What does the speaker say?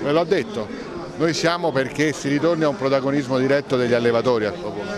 Ve l'ho detto, noi siamo perché si ritorni a un protagonismo diretto degli allevatori al popolo.